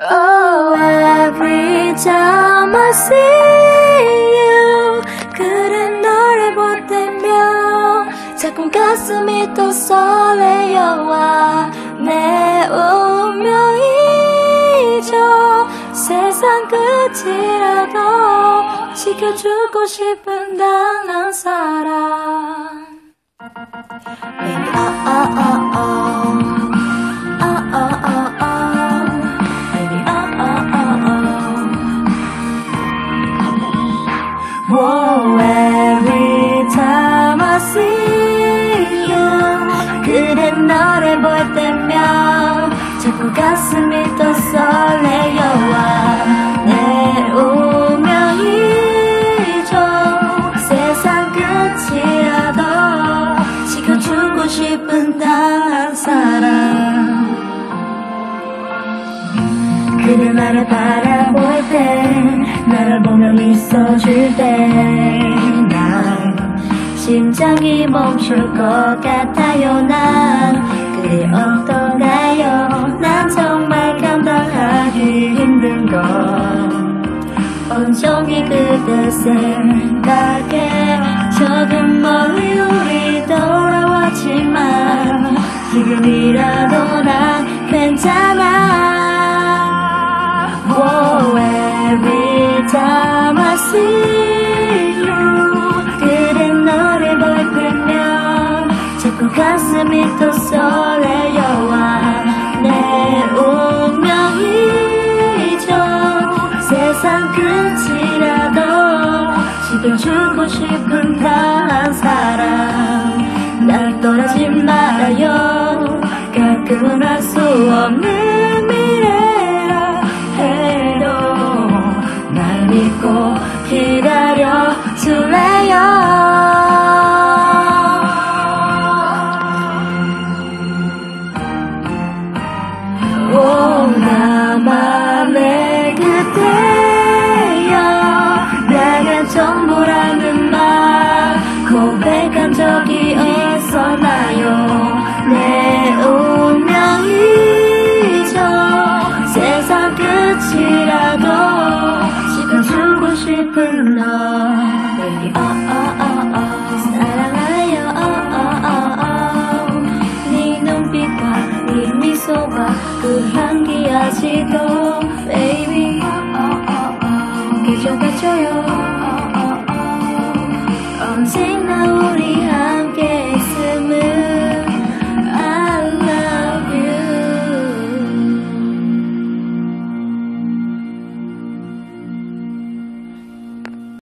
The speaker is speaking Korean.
Oh, every time I see you 그래 너를 볼 때면 자꾸 가슴이 또 설레어와 내 운명이죠. 세상 끝이라도 지켜주고 싶은 단 oh. Every time I see you. 그래, 너를 볼 때면 자꾸 가슴이 또 설레어와 내 운명이죠. 세상 끝이라도 지켜주고 싶은 단 한 사람. 그대 나를 나를 있어줄 때난 심장이 멈출 것 같아요. 난 그게 어떤가요? 난 정말 감당하기 힘든 건 온종일 그대 생각 you 그래 너를 볼 때면 자꾸 가슴이 또 설레어와 내 운명이죠 세상 끝이라도 지켜주고 싶은 단한 사람 날 떠나지 말아요. 가끔은 알 수 없는 끝이라도 지켜주고 싶은 너. Baby oh oh oh oh. 사랑하여 oh oh oh oh. 네 눈빛과 네 미소와 그 향기 아직도